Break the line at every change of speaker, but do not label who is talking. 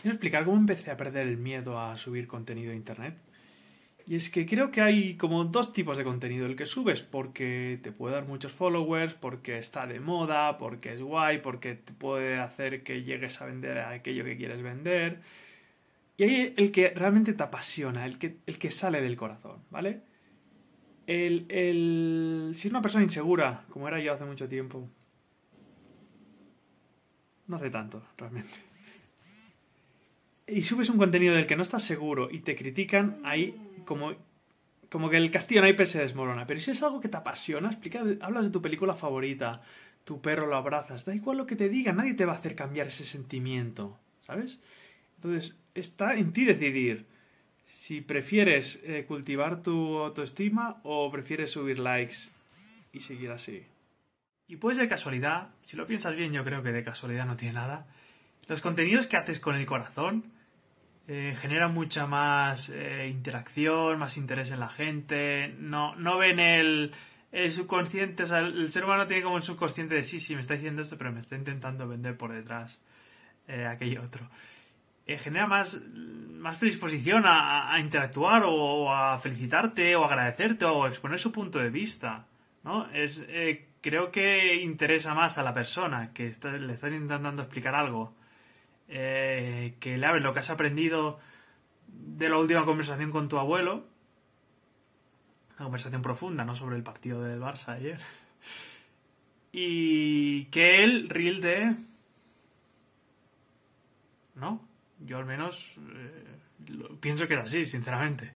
quiero explicar cómo empecé a perder el miedo a subir contenido a internet. Y es que creo que hay como dos tipos de contenido. El que subes porque te puede dar muchos followers, porque está de moda, porque es guay, porque te puede hacer que llegues a vender aquello que quieres vender. Y hay el que realmente te apasiona, el que, el que sale del corazón, ¿vale? El, el... Si es una persona insegura, como era yo hace mucho tiempo, no hace tanto, realmente. Y subes un contenido del que no estás seguro y te critican, ahí como, como que el castillo naipe se desmorona. Pero si es algo que te apasiona, explica, hablas de tu película favorita, tu perro lo abrazas, da igual lo que te diga, nadie te va a hacer cambiar ese sentimiento, ¿sabes? Entonces, está en ti decidir si prefieres eh, cultivar tu autoestima o prefieres subir likes y seguir así. Y pues de casualidad, si lo piensas bien, yo creo que de casualidad no tiene nada. Los contenidos que haces con el corazón eh, generan mucha más eh, interacción, más interés en la gente. No, no ven el, subconsciente, o sea, el ser humano tiene como el subconsciente de sí, sí, me está diciendo esto, pero me está intentando vender por detrás eh, aquello otro. genera más, más predisposición a, interactuar o, a felicitarte o agradecerte o exponer su punto de vista. ¿no? Es, creo que interesa más a la persona que le estás intentando explicar algo, eh, que le hables lo que has aprendido de la última conversación con tu abuelo, una conversación profunda, ¿no? Sobre el partido del Barça ayer. Y que él rilde... ¿No? Yo al menos eh, pienso que es así, sinceramente.